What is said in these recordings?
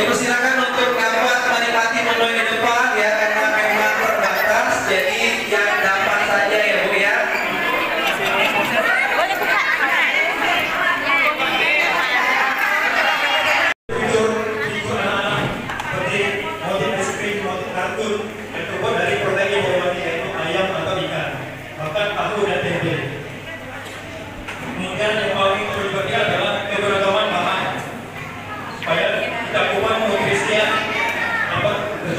Ya, Ibu silakan.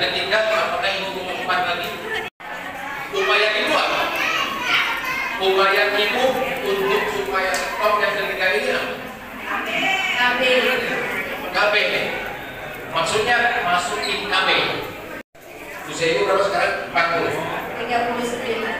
ketiga apakah ibu keempat lagi. Upaya kedua upaya ibu untuk supaya yang ketiga ini KB KB maksudnya masukin KB usia ibu berapa sekarang? 40 39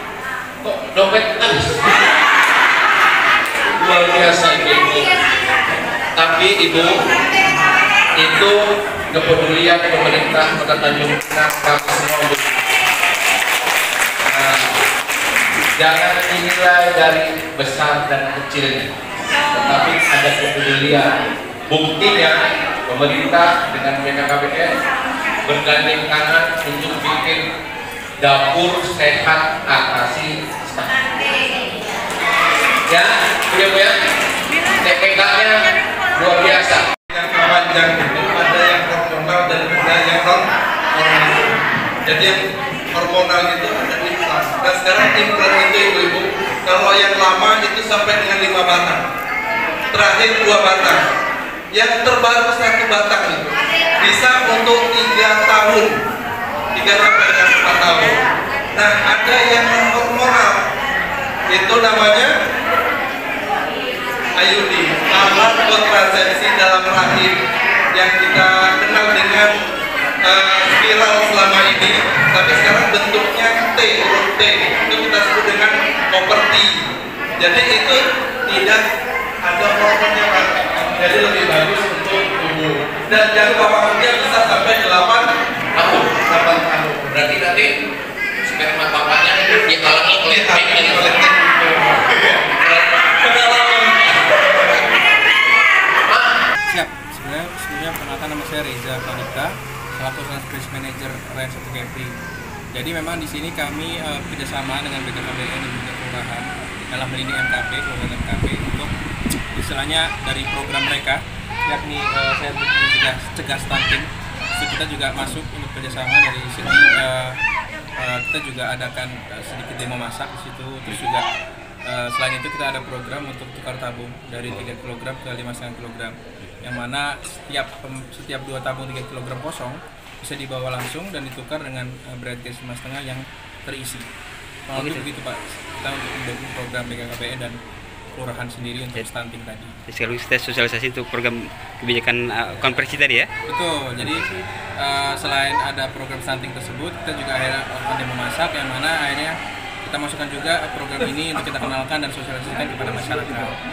kok dompet habis luar biasa ibu tapi ibu itu kepedulian pemerintah kota Tanjung Pinang kami semua Bu. Nah, jangan dinilai dari besar dan kecilnya. Tetapi ada kepedulian. Buktinya pemerintah dengan BKKBN bergandeng tangan untuk bikin dapur sehat atasi. Ya punya bu ya. TPK-nya luar biasa. Yang panjang itu ada yang hormonal dan ada yang non hormonal. Jadi yang hormonal itu ada implan. Dan sekarang implan itu ibu-ibu, kalau yang lama itu sampai dengan lima batang, terakhir dua batang, yang terbaru satu batang itu bisa untuk tiga tahun, tiga dengan tahun. Nah ada yang hormonal, itu namanya Ayudi, alat kontrasepsi dalam rahim yang kita kenal dengan eh, spiral selama ini, tapi sekarang bentuknya T, huruf T, itu kita sebut dengan properti. Jadi itu tidak ada hormonnya Pak. jadi lebih bagus untuk tubuh. Dan jangka waktunya bisa sampai 8 tahun, 8 tahun. Berarti nanti sperma bapaknya tim ini oleh Siap. Sebenarnya sebelumnya perkenalkan nama saya Reza Pradipta selaku Sales Case Manager Ryan Satu Kepri. Jadi memang di sini kami uh, kerjasama dengan BKKBN dan juga kelurahan dalam melindungi MKP, kelurahan MKP untuk istilahnya dari program mereka yakni uh, saya mencegah cegah stunting. Kita juga masuk untuk kerjasama dari sini uh, uh, kita juga adakan uh, sedikit demo masak di situ. Terus juga uh, selain itu kita ada program untuk tukar tabung dari 3 kg ke 5,5 kg yang mana setiap setiap dua tabung 3 kg kosong bisa dibawa langsung dan ditukar dengan uh, berat gas 5,5 yang terisi. Kalau itu begitu Pak, kita untuk mendukung program BKKBN dan kelurahan sendiri untuk stunting tadi. kita sosialisasi untuk program kebijakan uh, konversi tadi ya Betul. Jadi uh, selain ada program stunting tersebut, kita juga akhirnya lakukan demo masak yang mana akhirnya kita masukkan juga program ini untuk kita kenalkan dan sosialisasikan kepada masyarakat.